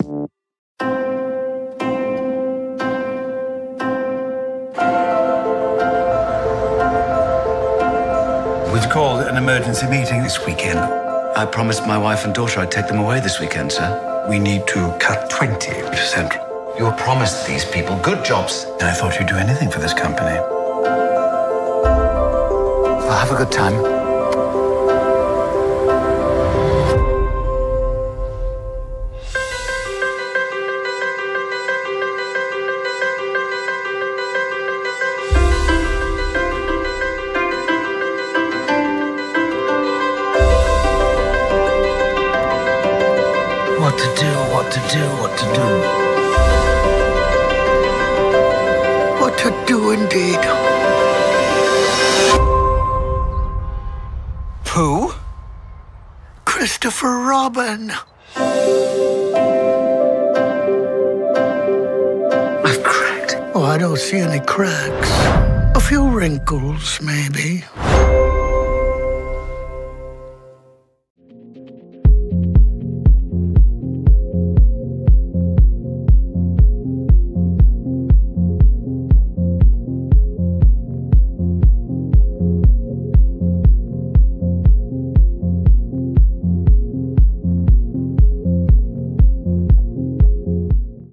We've called an emergency meeting this weekend. I promised my wife and daughter I'd take them away this weekend, sir. We need to cut 20%. You promised these people good jobs. I thought you'd do anything for this company. Well, have a good time. What to do, what to do, what to do. What to do indeed. Who? Christopher Robin. I've cracked. Oh, I don't see any cracks. A few wrinkles, maybe.